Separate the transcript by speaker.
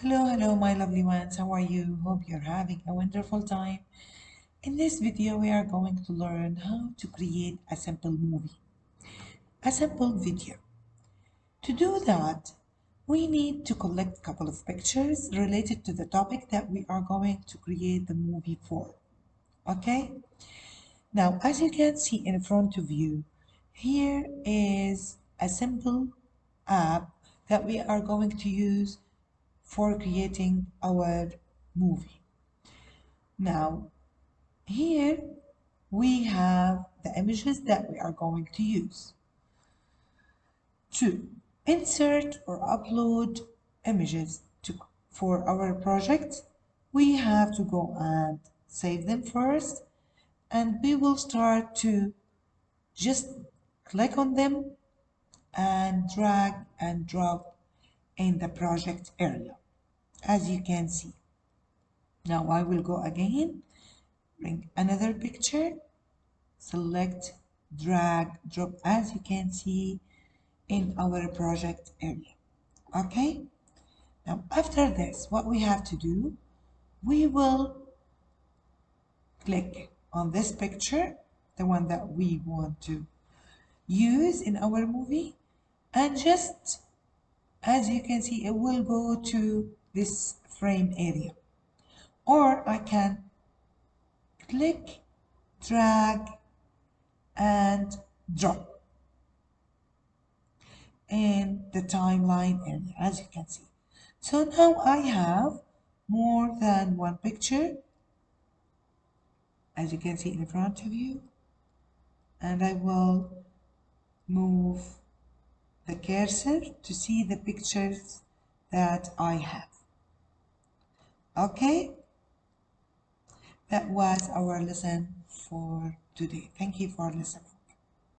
Speaker 1: Hello, hello, my lovely ones. How are you? Hope you're having a wonderful time. In this video, we are going to learn how to create a simple movie, a simple video. To do that, we need to collect a couple of pictures related to the topic that we are going to create the movie for. Okay? Now, as you can see in front of you, here is a simple app that we are going to use for creating our movie. Now, here we have the images that we are going to use. To insert or upload images to, for our project, we have to go and save them first and we will start to just click on them and drag and drop in the project area as you can see. Now I will go again bring another picture select drag drop as you can see in our project area okay? Now after this what we have to do we will click on this picture the one that we want to use in our movie and just as you can see it will go to this frame area or I can click drag and drop in the timeline area as you can see so now I have more than one picture as you can see in front of you and I will move the cursor to see the pictures that I have. Okay? That was our lesson for today. Thank you for listening.